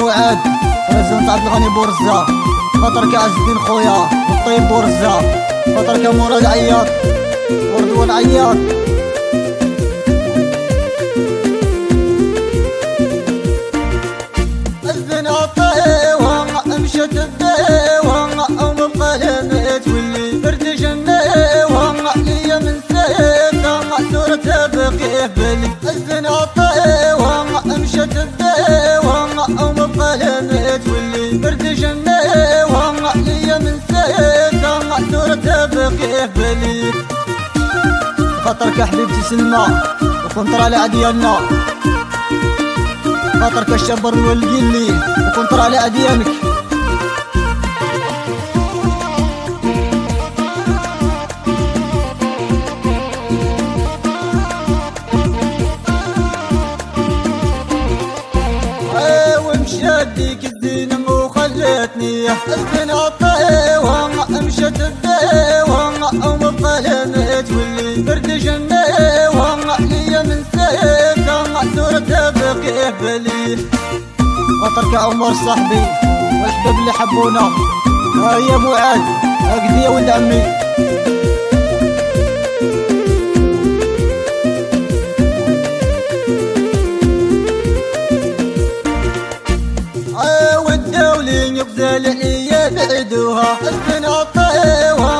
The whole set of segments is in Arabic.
معاد بريزنت عبد الغني بورزة. خاطرك عز الدين خويا. والطيب بورزة. خاطرك مراد عياط. وردوان عياط. بلي الزنا بقيه بلي خاطرك حبيبتي سلمى وكنت رالي عديالنا خاطرك الشبر والقلي وكنت على أديانك. ومشات ديك الزينة وخلتني الزنا طيوة مشت أو مظلمت واللي بلي. وترك عمر صاحبي والحباب اللي حبونا. هيا معاد اقدي يا ولد عمي. والدولين يغزل لي بعدوها السنة طيوة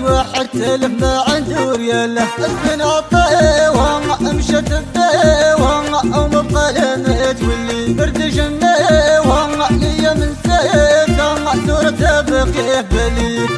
واحد تلف ما عنده ريال الزنا طيوة مشت الديوة أو مظلمت واللي برد جنيوة ليا من سيفة صورة بقيه بلي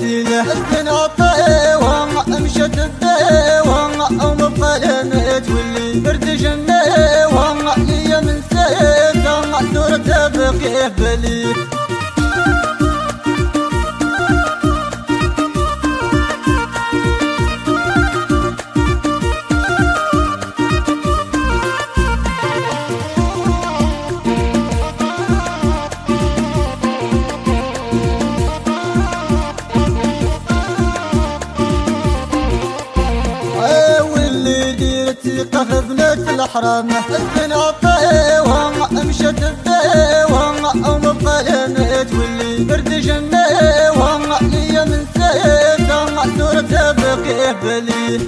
له الزنا طيوة مشت الديوة أو مظلمت واللي برد جنيوة ليا من سيفة صورة بقية بلي طريقه ابنك في الحرام ابن عطيوه مشت الديوة. ام تولي واللي برد جنيوة. ليا من سيده دور تبقيه بلي